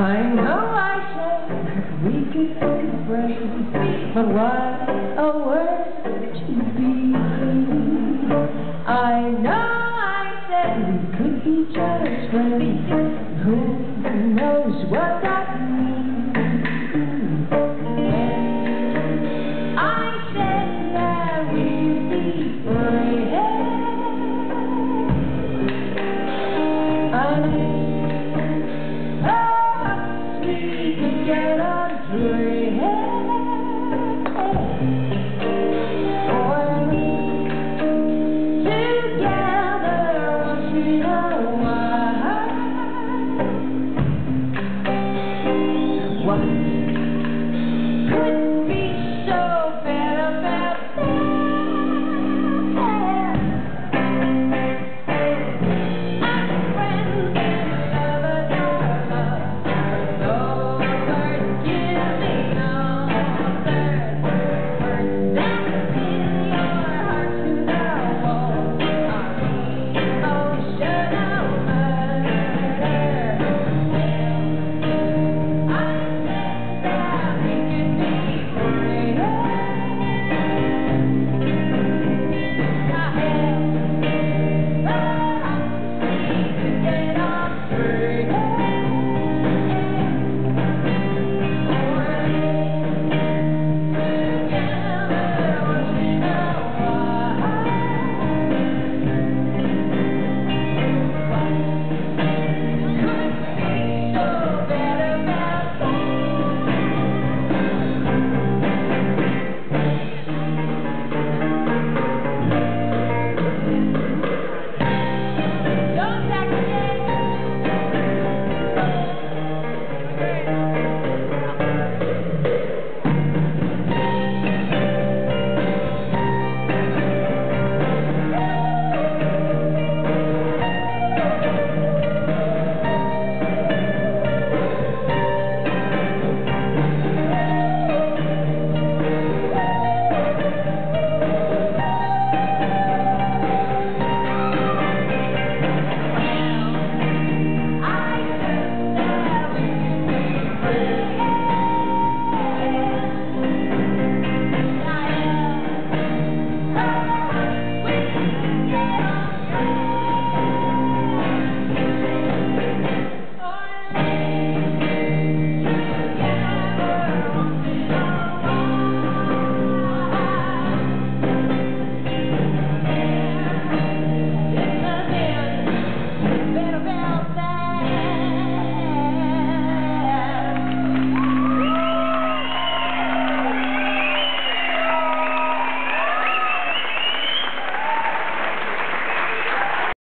I know I said we could be friends, but what a word to be. I know I said we could be just friends, who knows what that means?